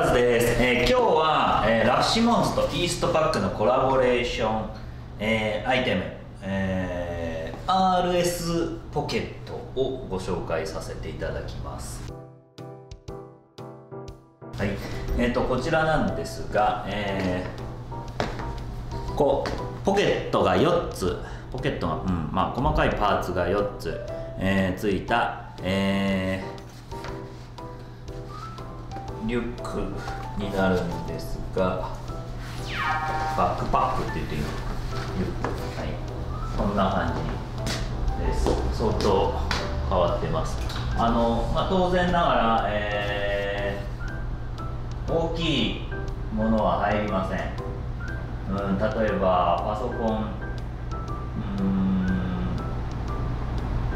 カズです、えー今日は、えーラッシモンズとイーストパックのコラボレーション、えーアイテム、えー RS ポケットをご紹介させていただきます。はい。えー、とこちらなんですが、えこうポケットが4つ。ポケットが、うんまあ、細かいパーツが4つ、えーついた、えーリュックになるんですがバックパックって言っていいのリュック。はい。こんな感じです。相当変わってます。あの、まあ、当然ながら、えー大きいものは入りません、うん、例えばパソコン。うん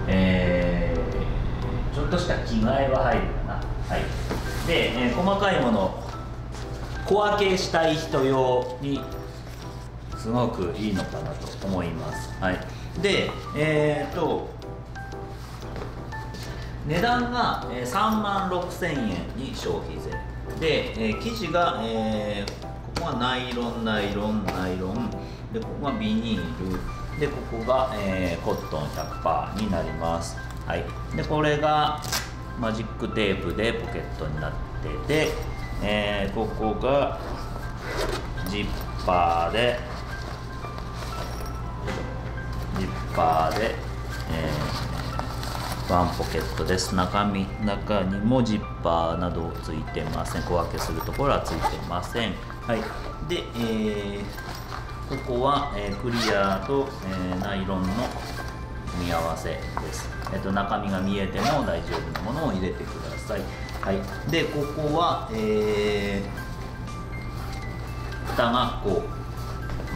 えーちょっとした着替えは入るかな。はい。で、えー細かいもの小分けしたい人用にすごくいいのかなと思います。はい。でえっ、と値段が3万6000円に消費税。で、えー生地が、えーここはナイロンナイロンナイロン。でここがビニール。でここが、えーコットン100%になります。はい。でこれがマジックテープでポケットになってて、えーここがジッパーでジッパーで、えーワンポケットです。中身中にもジッパーなどついてません。小分けするところはついてません。はい。で、えーここは、えークリアと、えナイロンの組み合わせです、えっと中身が見えても大丈夫なものを入れてください。はい。でここは、えー蓋がこ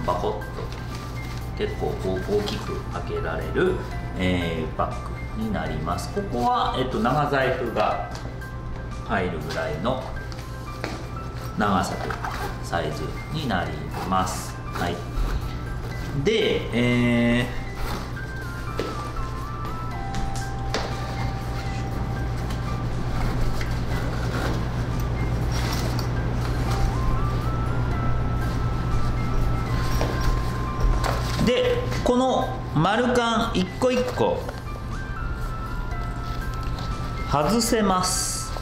うバコッと結構こう大きく開けられる、えーバッグになります。ここは、えっと長財布が入るぐらいの長さとサイズになります。はい。でえーでこの丸缶一個一個外せます。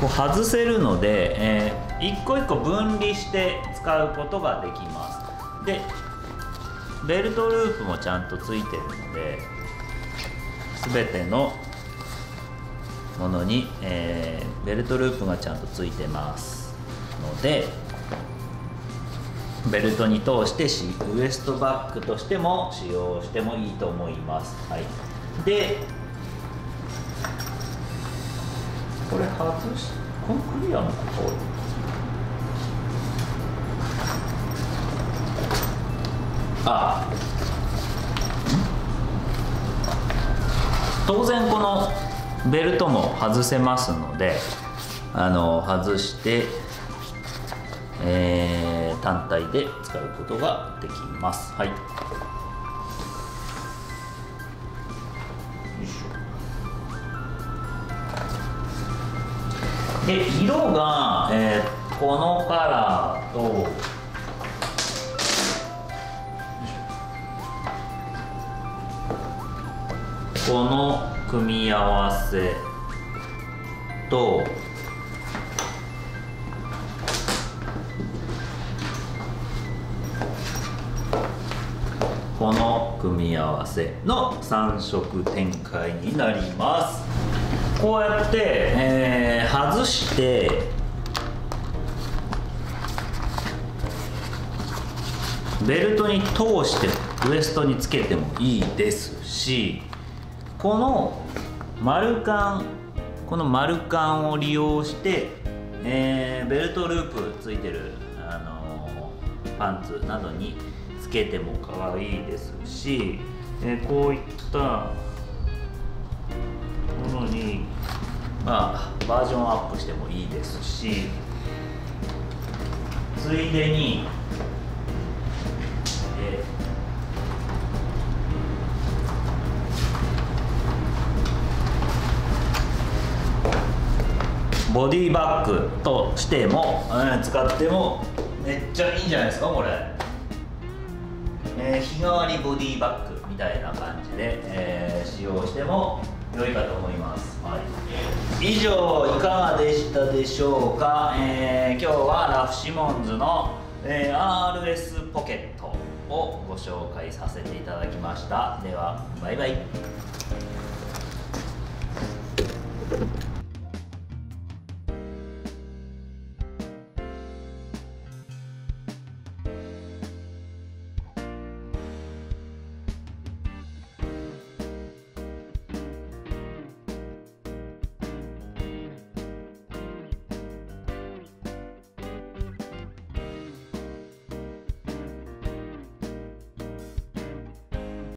こう外せるので、えー一個一個分離して使うことができます。でベルトループもちゃんとついてるので全てのものに、えーベルトループがちゃんとついてますのでベルトに通してウエストバッグとしても使用してもいいと思います、はい、でこれ外しこのクリアのここあ。当然このベルトも外せますのであの外して、えー単体で使うことができます。はい。で色が、えーこのカラーとこの組み合わせとの組み合わせの3色展開になります。こうやって、えー外してベルトに通してウエストにつけてもいいですしこの丸カンこの丸カンを利用して、えーベルトループついてる、あのーパンツなどにつけても可愛いですし、えーこういったものに、まあ、バージョンアップしてもいいですしついでに、えボディバッグとしても、うん、使ってもめっちゃいいんじゃないですかこれ、えー、日替わりボディバッグみたいな感じで、えー、使用しても良いかと思います、はい、以上いかがでしたでしょうか、えー、今日はラフシモンズの、え RS ポケットをご紹介させていただきました。ではバイバイ。